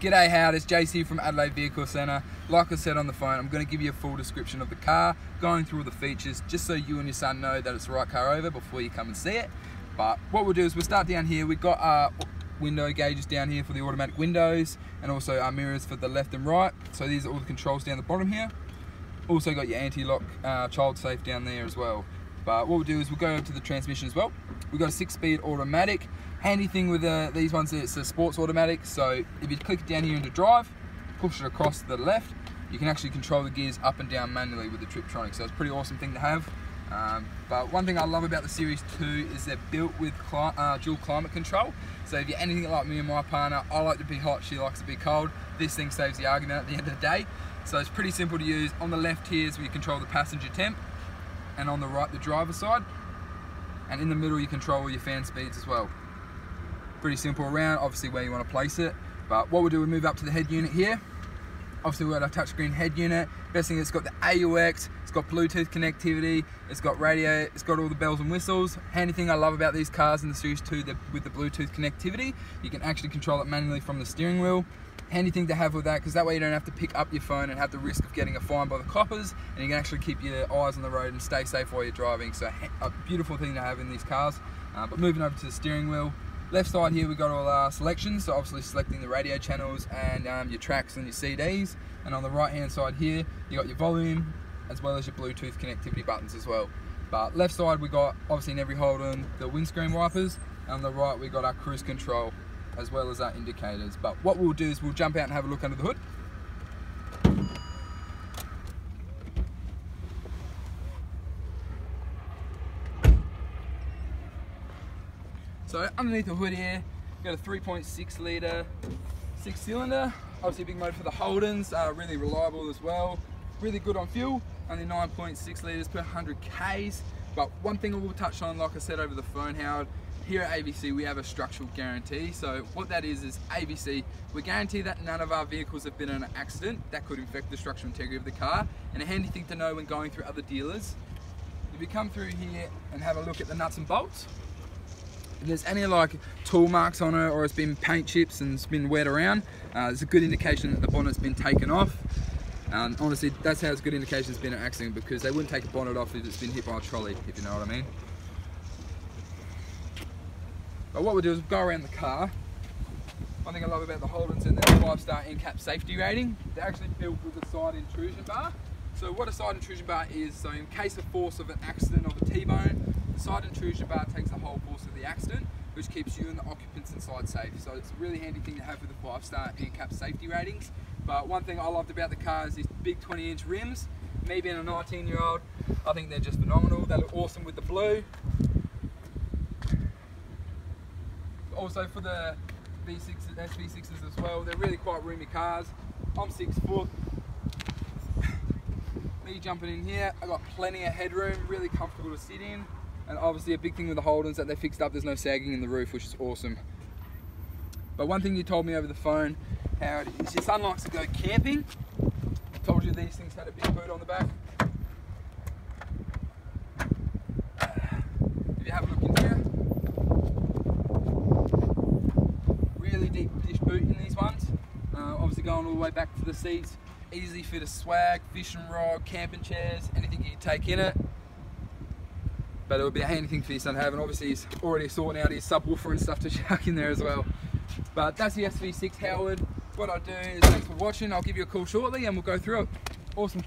G'day Howard, it's JC from Adelaide Vehicle Centre. Like I said on the phone, I'm going to give you a full description of the car, going through all the features, just so you and your son know that it's the right car over before you come and see it. But what we'll do is we'll start down here. We've got our window gauges down here for the automatic windows, and also our mirrors for the left and right. So these are all the controls down the bottom here. Also got your anti-lock uh, child safe down there as well. But what we'll do is we'll go to the transmission as well. We've got a six-speed automatic. Handy thing with uh, these ones, it's a sports automatic. So if you click down here into drive, push it across to the left, you can actually control the gears up and down manually with the Triptronic. So it's a pretty awesome thing to have. Um, but one thing I love about the Series 2 is they're built with cli uh, dual climate control. So if you're anything like me and my partner, I like to be hot, she likes to be cold. This thing saves the argument at the end of the day. So it's pretty simple to use. On the left here is where you control the passenger temp and on the right the driver side and in the middle you control your fan speeds as well pretty simple around obviously where you want to place it. But what we'll do we move up to the head unit here. Obviously we've got a touchscreen head unit. Best thing it's got the AUX it's got Bluetooth connectivity it's got radio it's got all the bells and whistles. Handy thing I love about these cars in the Series 2 with the Bluetooth connectivity you can actually control it manually from the steering wheel. Handy thing to have with that because that way you don't have to pick up your phone and have the risk of getting a fine by the coppers and you can actually keep your eyes on the road and stay safe while you're driving. So a beautiful thing to have in these cars. Uh, but moving over to the steering wheel left side here we've got all our selections so obviously selecting the radio channels and um, your tracks and your CDs and on the right hand side here you got your volume as well as your Bluetooth connectivity buttons as well but left side we got obviously in every Holden the windscreen wipers and on the right we got our cruise control as well as our indicators. But what we'll do is we'll jump out and have a look under the hood. So underneath the hood here, got a 3.6 litre six cylinder. Obviously big motor for the Holdens, uh, really reliable as well. Really good on fuel, only 9.6 litres per 100 Ks. But one thing I will touch on, like I said over the phone, Howard, here at AVC we have a structural guarantee. So what that is is AVC, we guarantee that none of our vehicles have been in an accident that could affect the structural integrity of the car. And a handy thing to know when going through other dealers, if you come through here and have a look at the nuts and bolts, if there's any like tool marks on it or it's been paint chips and it's been wet around, uh, it's a good indication that the bonnet's been taken off. Um, honestly, that's how it's good indication it's been an accident because they wouldn't take a bonnet off if it's been hit by a trolley, if you know what I mean. But what we'll do is we'll go around the car. One thing I love about the Holdens and their five star NCAP safety rating, they're actually built with a side intrusion bar. So what a side intrusion bar is, so in case of force of an accident of a T-bone, the side intrusion bar takes the whole force of the accident, which keeps you and the occupants inside safe. So it's a really handy thing to have with the five star NCAP safety ratings. But one thing I loved about the car is these big 20 inch rims. Me being a 19 year old, I think they're just phenomenal. They look awesome with the blue. also for the V6s, SV6s as well. They're really quite roomy cars. I'm six foot. Me jumping in here, I got plenty of headroom, really comfortable to sit in. And obviously a big thing with the Holdens that they fixed up, there's no sagging in the roof, which is awesome. But one thing you told me over the phone, Howard, is your son likes to go camping. I told you these things had a big boot on the back. If you have a look in here, really deep dish boot in these ones. Uh, obviously going all the way back to the seats. Easily fit a swag, fishing rod, camping chairs, anything you take in it. But it would be a handy thing for your son to have and obviously he's already sorting out his subwoofer and stuff to chuck in there as well. But that's the SV6 Howard. What I'll do is thanks for watching. I'll give you a call shortly and we'll go through it. Awesome.